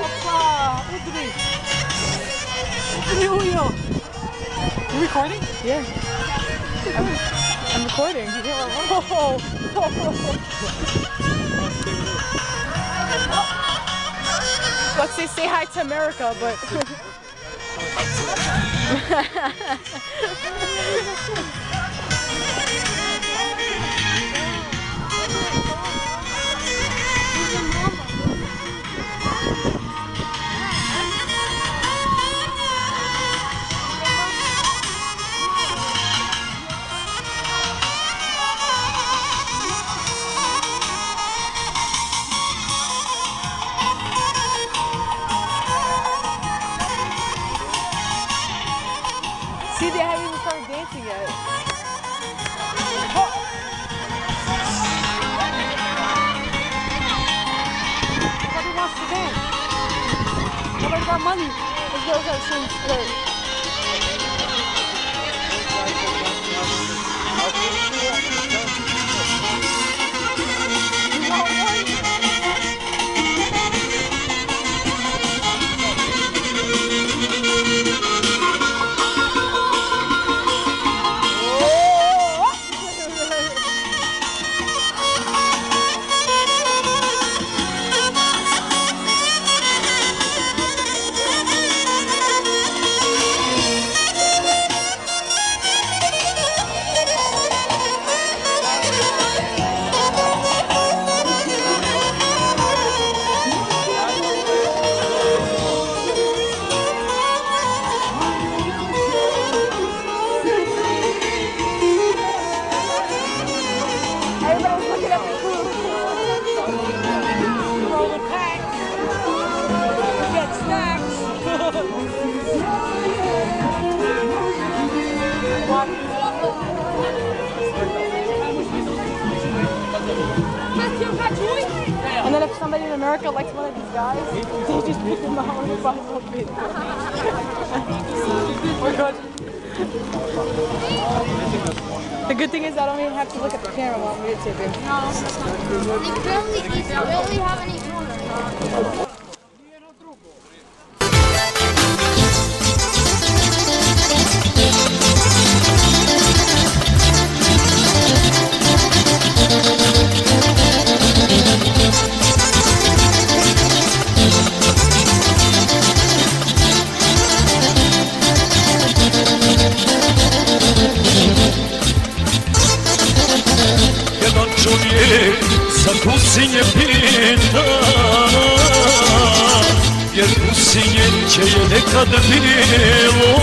Opa! Udri! Udri Uyo! You recording? Yeah. I'm, I'm recording. Oh! Let's say say hi to America, but got money. Guys, they just pick them out and buy them a bit. We're. The good thing is I don't even have to look at the camera while I'm videotaping. They barely, barely have any. Za kusinje pita Jer kusinje će je nekad bilo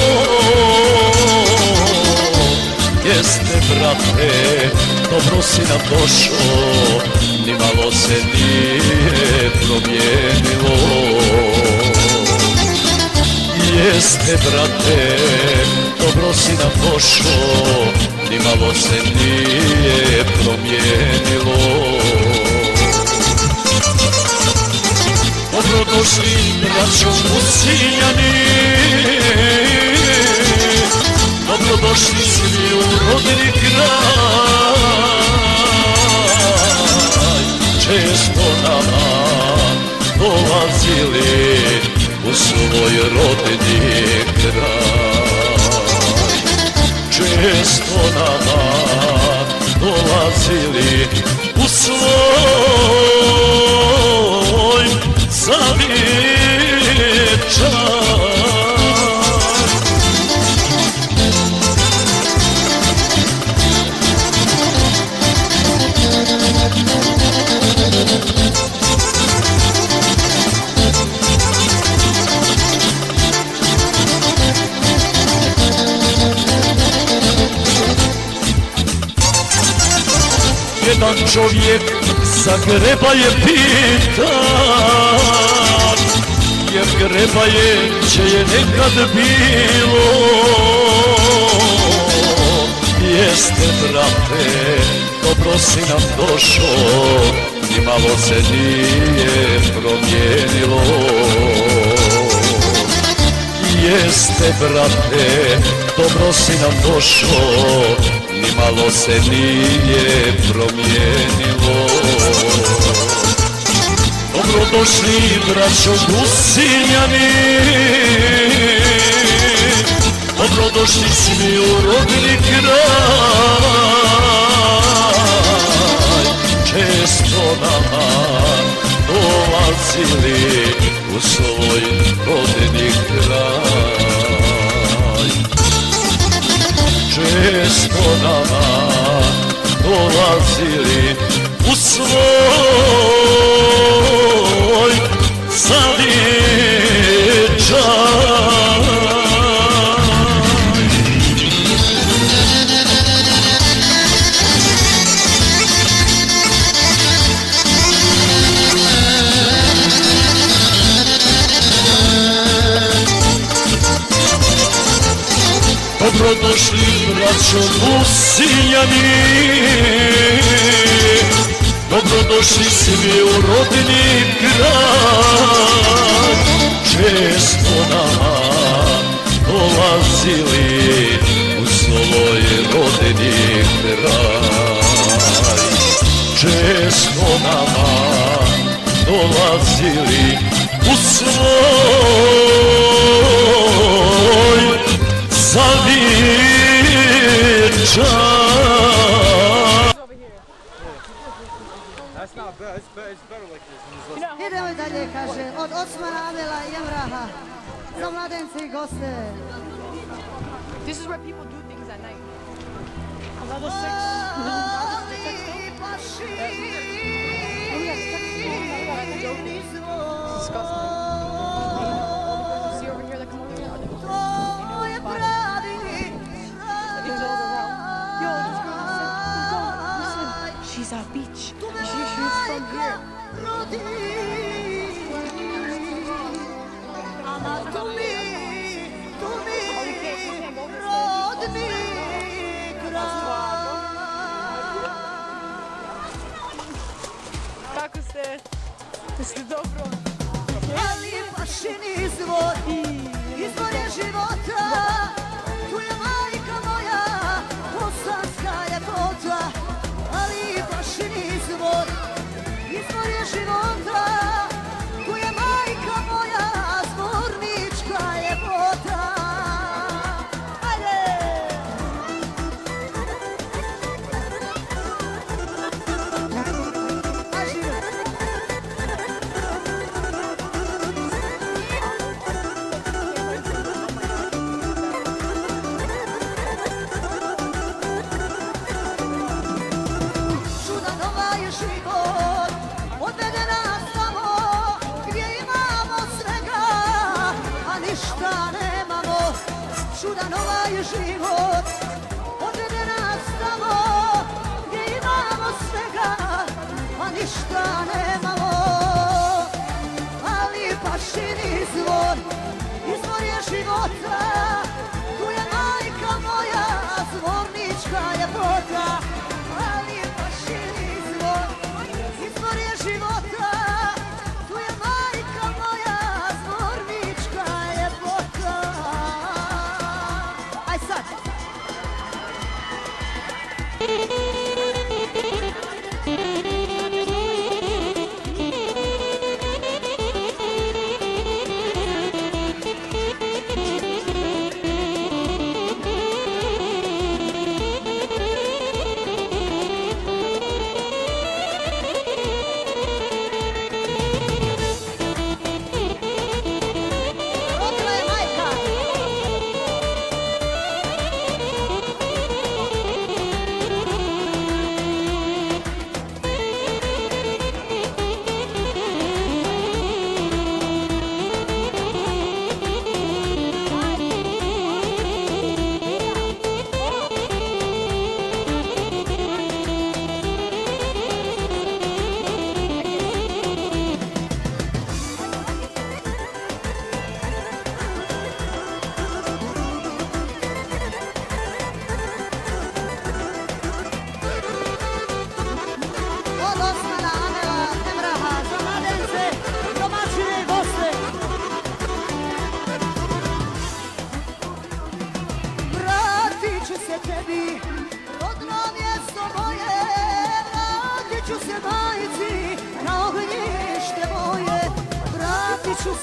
Jeste brate, dobro si nam došao Nimalo se nije promijenilo Jeste brate, dobro si nam došao, nimalo se nije promijenilo. Dobro došli braćo Musiljani, dobro došli svi u rodni kraj. Često nama dolazili u svoj rodni kraj Često nama dolazili u svoj Jedan čovjek za greba je pitan Jer greba je će je nekad bilo. Jeste brate, dobro si nam došao Nimalo se nije promijenilo. Jeste brate, dobro si nam došao Nimalo se nije promijenilo Dobrodošli braćo Gusinjani Dobrodošli svi u rodni kraj. Često nama dolazili u svoj rodni kraj. Često nama dolazili u svoj zavječaj Dobrodošli braćo Musiljani Dobrodošli svi u rodni grad. Često nama dolazili u svoj rodni kraj Često nama dolazili u svoj zavječaj Idemo dalje, kaže, od Osmana Amela i Emraha za mladence i goste. This is where people do things at night. Another six. Disgusting. Rodin, Anatomy. Život odvede nas tamo gdje imamo a ništa nemamo. Ali pašini izvor, izvor je života,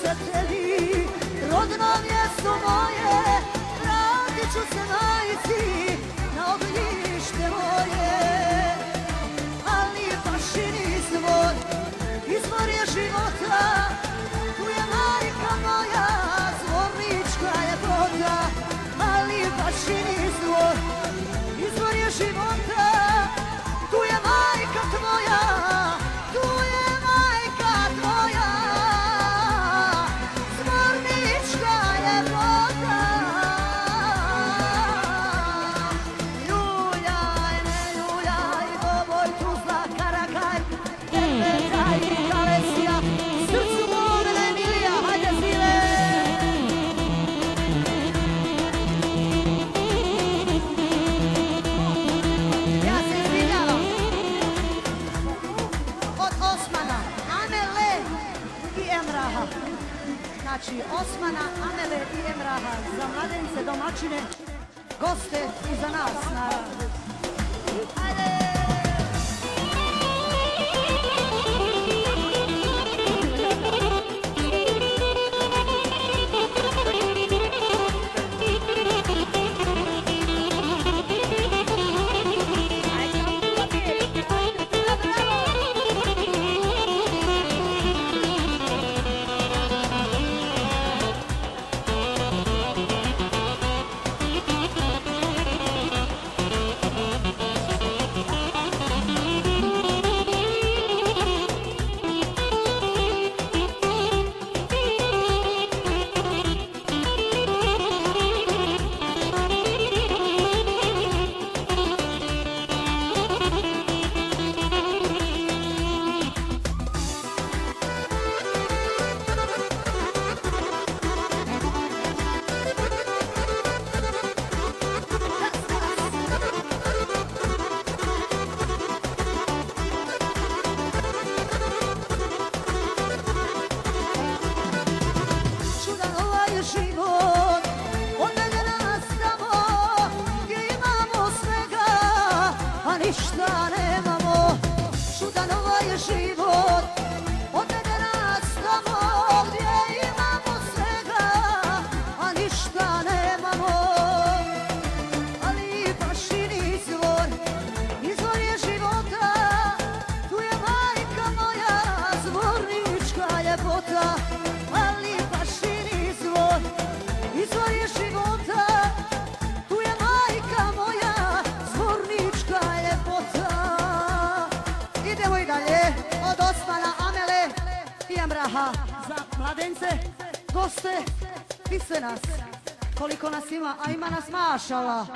se teli, rodno mjesto moje, radit ću se majici na ognjište moje. Ali bašin izvor, izvor je života, tu je majka moja, zvornička je voda, ali bašin Vence, goste, ti sve nas. Koliko nas ima, a ima nas mašala.